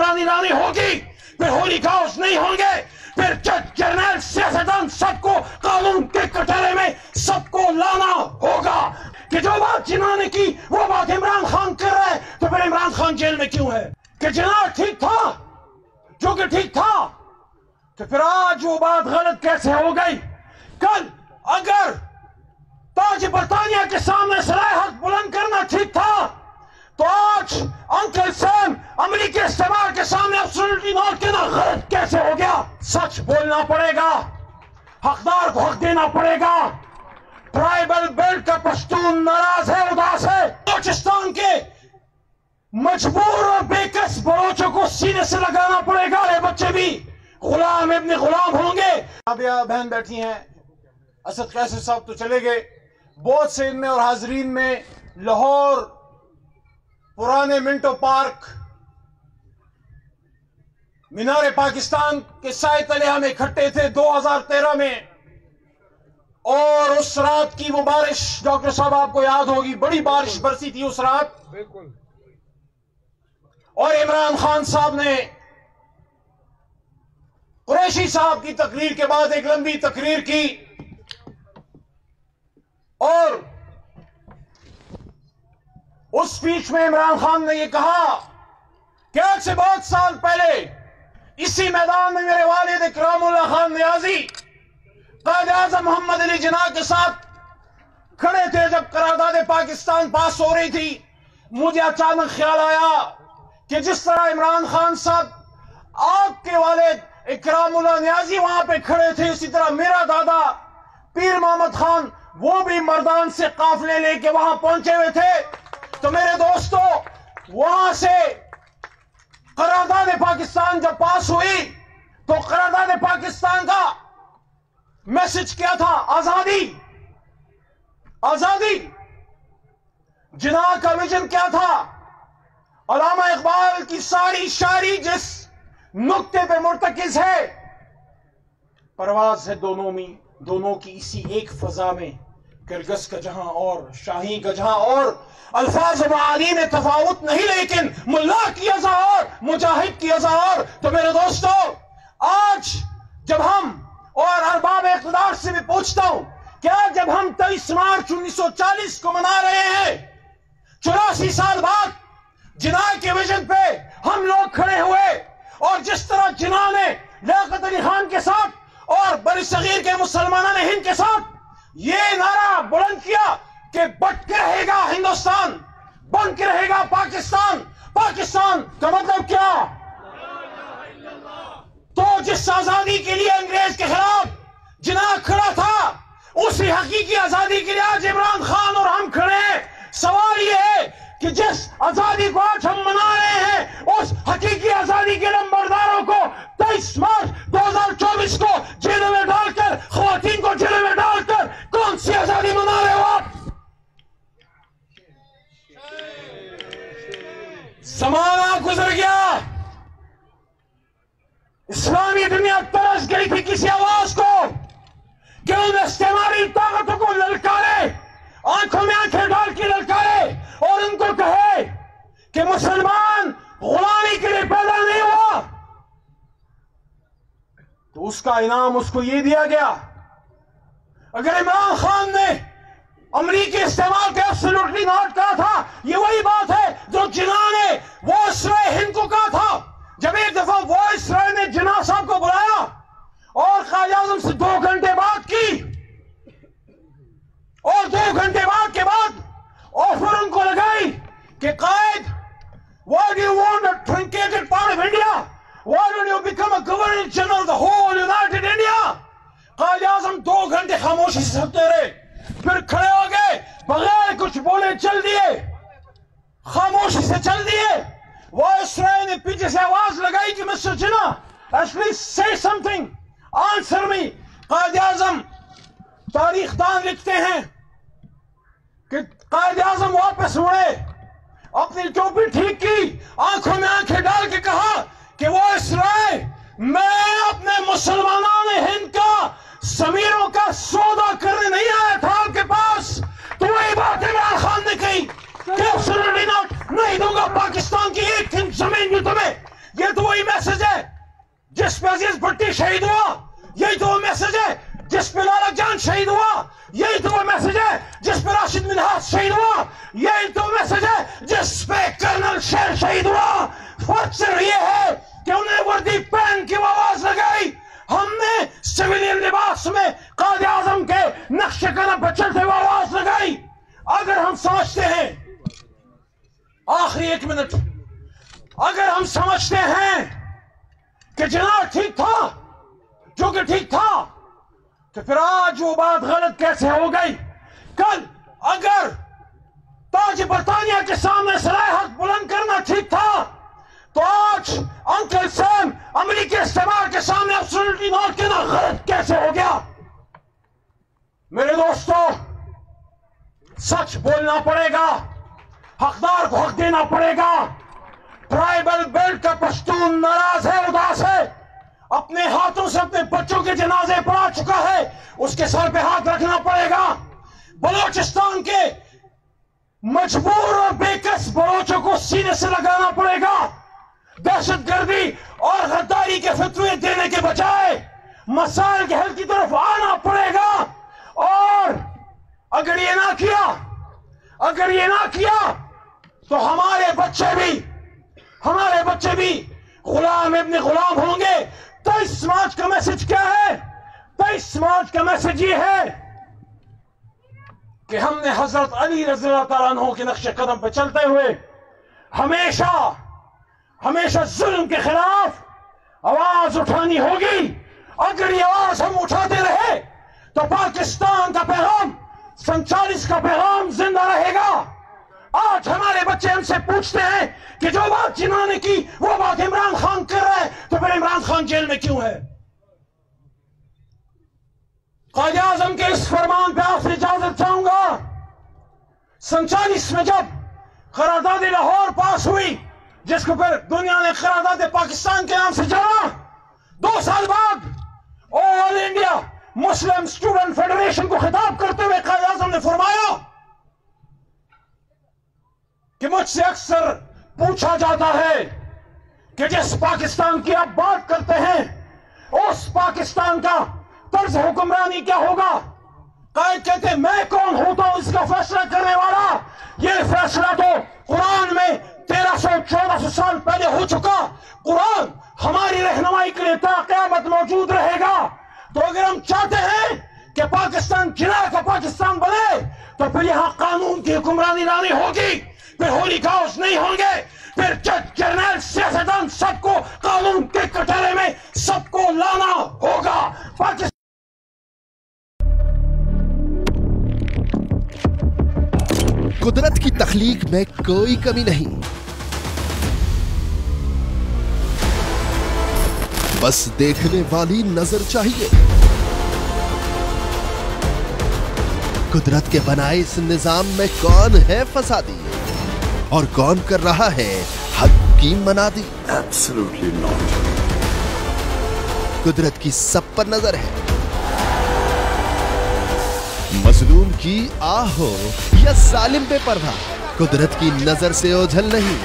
हुक्मरान ईरानी होगी, फिर होली काउस नहीं होंगे, फिर जज जर्नल सियासतदान सबको कानून के कटहरे में सबको लाना होगा। कि जो बात जिन्होंने की, वो बात इमरान खान कर रहा तो फिर इमरान खान जेल में क्यों है? कि जिना ठीक था, जो कि ठीक था तो फिर आज वो बात गलत कैसे हो गई? कल अगर ताज बरतानिया के सामने सराय हक बुलंद करना ठीक था तो आज अंकल सैम अमरीकी इस्तेमाल के सामने नॉट कहना गलत कैसे हो गया? सच बोलना पड़ेगा। हकदार को हक देना पड़ेगा। ट्राइबल बेल्ट का पश्तून नाराज़ है, उदास है। बलोचिस्तान के मजबूर और बेकस बलोचों को सीने से लगाना पड़ेगा ये बच्चे भी। गुलाम अपने गुलाम होंगे। राबिया बहन बैठी हैं। असद कैसे साहब तो चले गए। बहुत से इनमें और हाजरीन में लाहौर पुराने मिंटो पार्क मीनार पाकिस्तान के साय तले हम इकट्ठे थे 2013 में। और उस रात की वो बारिश डॉक्टर साहब आपको याद होगी बड़ी बारिश बरसी थी उस रात। बिल्कुल। और इमरान खान साहब ने कुरैशी साहब की तकरीर के बाद एक लंबी तकरीर की। और उस स्पीच में इमरान खान ने यह कहा कि आज से बहुत साल पहले इसी मैदान में मेरे वालिद इकरामुल्ला खान न्याजी, कायद आज़म मोहम्मद अली जिना के साथ खड़े थे जब करारदाद पाकिस्तान पास हो रही थी, मुझे अचानक ख्याल आया कि जिस तरह इमरान खान साहब आपके वाले इकरामुल्ला न्याजी वहाँ पे खड़े थे, इसी तरह मेरा दादा पीर मोहम्मद खान, वो भी मर्दान से काफले लेके वहाँ पहुँचे हुए थे। तो मेरे दोस्तों, वहाँ से करारदाद पाकिस्तान जब पास हुई तो करारदाद पाकिस्तान का मैसेज क्या था, आज़ादी। आज़ादी। जिना का विजन क्या था? अलामा इकबाल की सारी शायरी जिस नुक्ते पे मुर्तकिज है, परवाज है दोनों में, दोनों की इसी एक फजा में। किरगस का जहाँ और, शाही का जहाँ और, अल्फाज मानी में तफावत नहीं, लेकिन मुल्ला की अजा और, मुजाहिद की अजा और। तो मेरे दोस्तों, आज जब हम और अरबाब इकदार से भी पूछता हूँ, क्या जब हम तेईस मार्च 1940 को मना रहे हैं, चौरासी साल बाद जिना के विजन पे हम लोग खड़े हुए, और जिस तरह जिना ने लियाकत अली खान के साथ और बड़ी सगीर के मुसलमानों ने हिंद के साथ ये नारा बुलंद किया कि बट के रहेगा हिंदुस्तान, बन के रहेगा पाकिस्तान। पाकिस्तान का मतलब क्या? तो जिस आज़ादी के लिए अंग्रेज़ के खिलाफ जिना खड़ा था, उसी हकीकी आज़ादी के लिए आज इमरान खान और हम खड़े हैं। सवाल यह है कि जिस आज़ादी को आज हम मना रहे हैं, उस हकीकी आज़ादी के नंबरदारों को तेईस मार्च 2024 को इस्लामी दुनिया तरस गई थी किसी आवाज़ को कि उन इस्तेमाली ताकतों को ललकारे, आँखों में आँखें डाल के ललकारे और उनको कहे कि मुसलमान गुलामी के लिए पैदा नहीं हुआ। तो उसका इनाम उसको ये दिया गया। अगर इमरान खान ने अमरीकी इस्तेमाल के एब्सोल्युटली नॉट कहा था, ये वही बात है जो जिना ने वो हिंद को कहा था। जब एक दफ़ा वो इसराइल ने जिना साहब को बुलाया और कायद आज़म से दो घंटे बात की, और दो घंटे बाद के बाद ऑफ़र उनको लगाई कि कायद, why do you want a truncated part of India? Why don't you become a governor general of the whole कायद आज़म दो घंटे खामोशी से सकते रहे, फिर खड़े हो गए, बगैर कुछ बोले चल दिए, खामोशी से चल दिए वो इसराइल ने पीछे से आवाज़ लगाई कि mister Jinnah at least say something answer me Quaid Azam तारीख दान लिखते हैं कि कायद आज़म वापस मुड़े। अपनी टोपी ठीक की, आँखों में जिस पे अज़ीज़ भट्टी शहीद हुआ, यही तो वो मैसेज है, जिस पे लाला जान शहीद हुआ, यही तो वो मैसेज है, जिस पे राशिद मिनहास शहीद हुआ, यही तो मैसेज है, जिस पे कर्नल शेर शहीद हुआ। फ़र्क सिर्फ़ ये है कि उन्हें वर्दी पहन की आवाज़ लगाई। हमने सिविलियन लिबास में काद आज़म के नक्शे कदम पर चलते हुए आवाज़ लगाई। अगर हम समझते हैं, आखिरी एक मिनट, अगर हम समझते हैं कि जनाब ठीक था, जो कि ठीक था तो फिर आज वो बात गलत कैसे हो गई? कल अगर ताज बरतानिया के सामने सराय हक बुलंद करना ठीक था तो आज अंकल सैम अमरीकी इस्तेमाल के सामने एब्सोल्युटली नॉट कहना गलत कैसे हो गया? मेरे दोस्तों, सच बोलना पड़ेगा, हकदार को हक देना पड़ेगा। ट्राइबल बेल्ट का पश्तून नाराज़ है, उदास है। अपने हाथों से अपने बच्चों के जनाजे पड़ा चुका है। उसके सर पे हाथ रखना पड़ेगा। बलोचिस्तान के मजबूर और बेकस बलोचों को सीने से लगाना पड़ेगा। दहशतगर्दी और गद्दारी के फतवे देने के बजाय मसाइल के हल की तरफ़ आना पड़ेगा। और अगर ये ना किया, अगर ये ना किया तो हमारे बच्चे भी हमारे बच्चे भी गुलाम इब्न गुलाम होंगे। तो इस समाज का मैसेज क्या है? तो इस समाज का मैसेज ये है कि हमने हज़रत अली रज़ी तला के नक्शे कदम पर चलते हुए हमेशा हमेशा जुल्म के खिलाफ आवाज़ उठानी होगी। अगर ये आवाज़ हम उठाते रहे तो पाकिस्तान का पैगाम, संचालिस का पैगाम ज़िंदा रहेगा। आज हमारे बच्चे हमसे पूछते हैं कि जो बात जिन्हों ने की, वो बात इमरान खान कर रहा है। तो फिर इमरान खान जेल में क्यों है? कायद आज़म के इस फरमान पे आपसे इजाज़त चाहूँगा। संचालिस में जब करारदाद लाहौर पास हुई, जिसको फिर दुनिया ने करारदाद पाकिस्तान के नाम से जाना, दो साल बाद All India Muslim Student Federation को खिताब करते हुए कायद आज़म ने फरमाया कि मुझसे अक्सर पूछा जाता है कि जिस पाकिस्तान की आप बात करते हैं, उस पाकिस्तान का तर्ज हुक्मरानी क्या होगा? कायद कहते, मैं कौन होता हूँ इसका फैसला करने वाला? ये फैसला तो कुरान में तेरह सौ चौदह सौ साल पहले हो चुका। कुरान हमारी रहनुमाई के लिए क्यामत मौजूद रहेगा। तो अगर हम चाहते हैं कि पाकिस्तान जिला का पाकिस्तान बने तो फिर यहाँ कानून की हुक्मरानी लानी होगी। फिर होली काउस नहीं होंगे। फिर जज जर्नल, सियासतदान सबको कानून के कटहरे में सबको लाना होगा। पाकिस्तान कुदरत की तखलीक में कोई कमी नहीं। बस देखने वाली नज़र चाहिए। कुदरत के बनाए इस निज़ाम में कौन है फसादी? और कौन कर रहा है हक की मनादी Absolutely not. कुदरत की सब पर नज़र है। मजलूम की आह हो या सालिम पे पर्दा। कुदरत की नज़र से ओझल नहीं।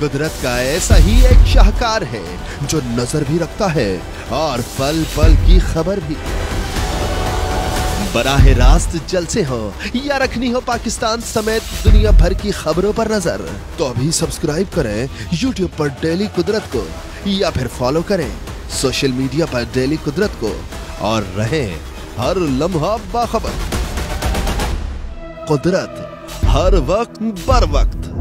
कुदरत का ऐसा ही एक शाहकार है जो नज़र भी रखता है और पल पल की खबर भी। बराह रास्त जलसे हो या रखनी हो पाकिस्तान समेत दुनिया भर की खबरों पर नज़र तो अभी सब्सक्राइब करें यूट्यूब पर डेली कुदरत को या फिर फॉलो करें सोशल मीडिया पर डेली कुदरत को और रहें हर लम्हा बाखबर। कुदरत, हर वक्त, बर वक्त।